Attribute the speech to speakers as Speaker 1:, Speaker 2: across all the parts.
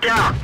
Speaker 1: They're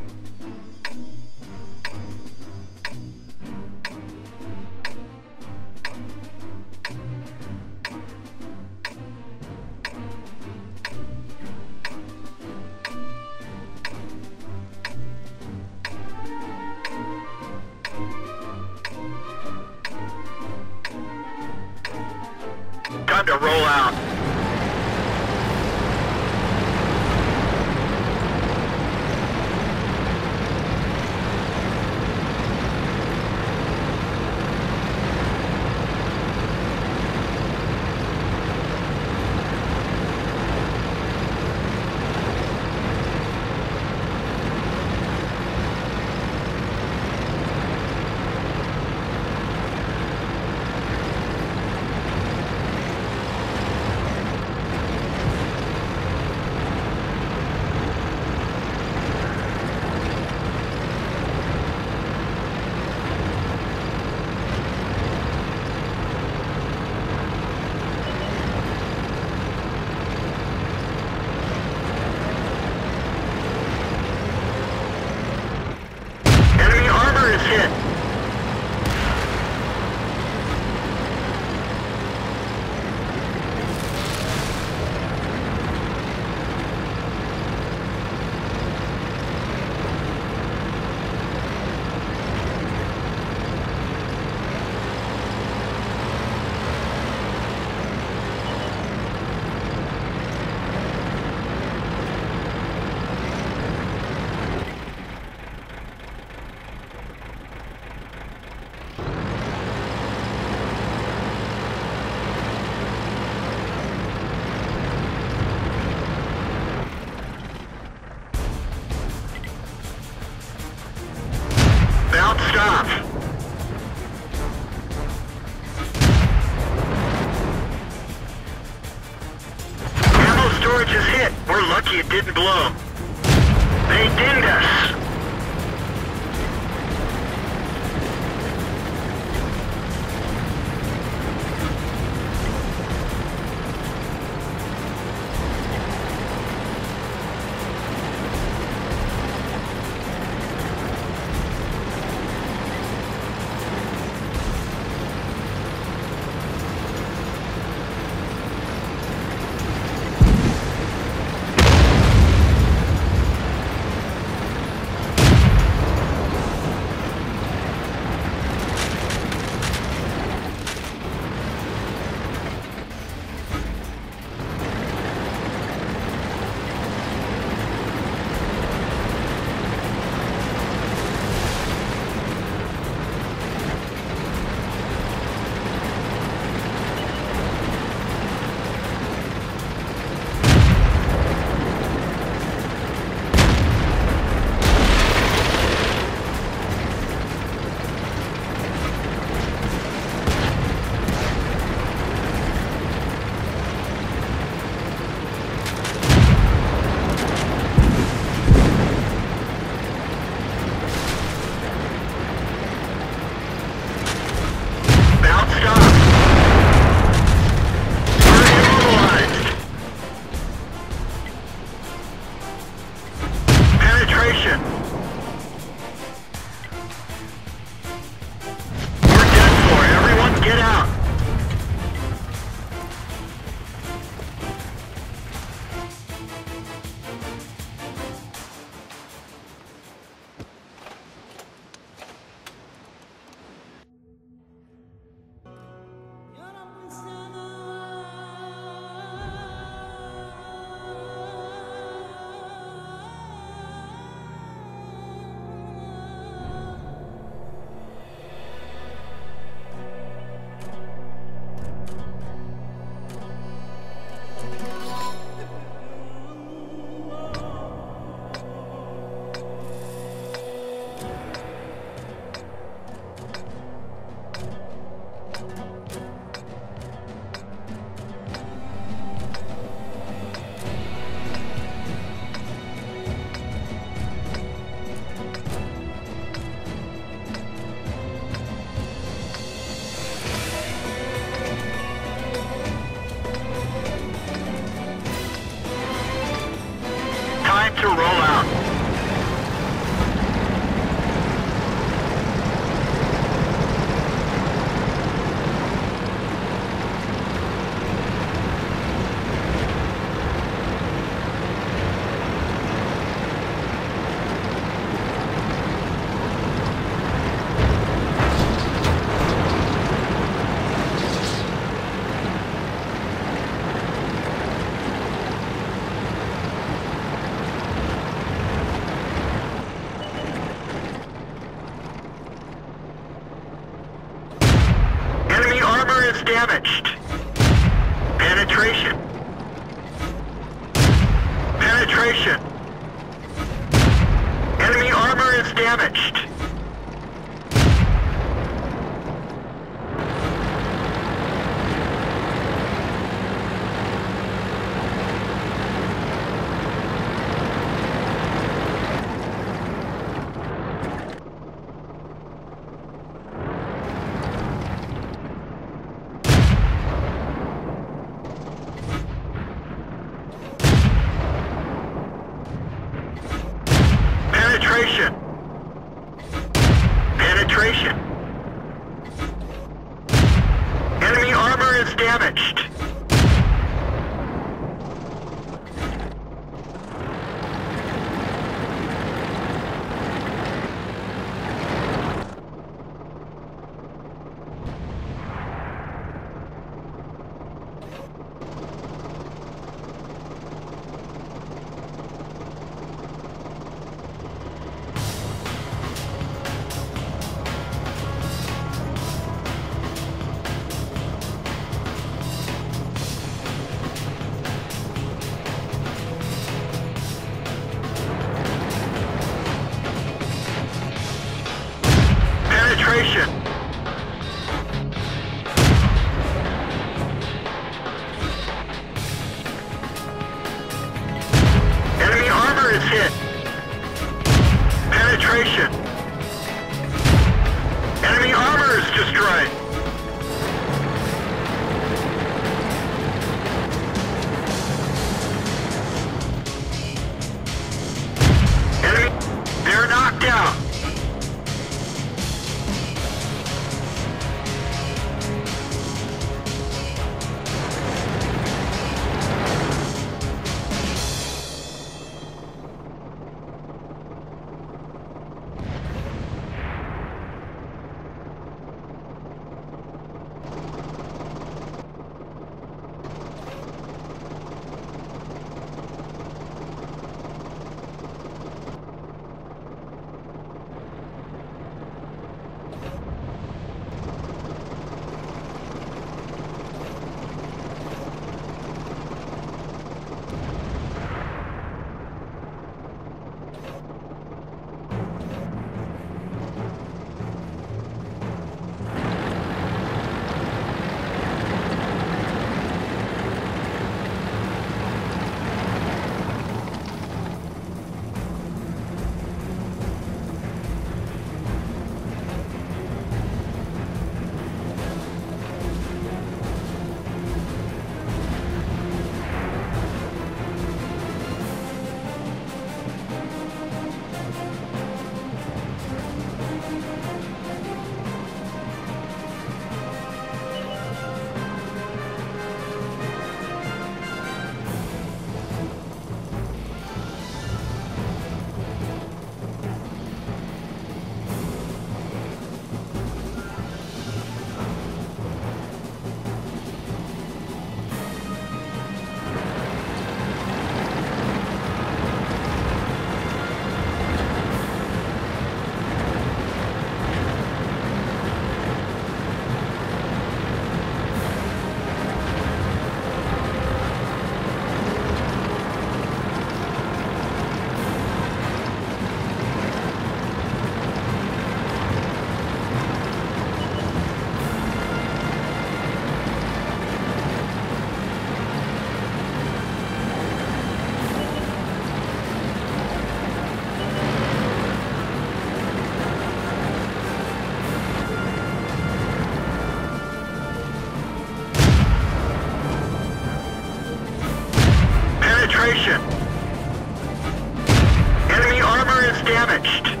Speaker 1: damaged.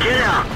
Speaker 1: Get out.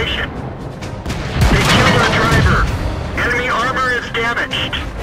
Speaker 1: Penetration. They killed our driver. Enemy armor is damaged.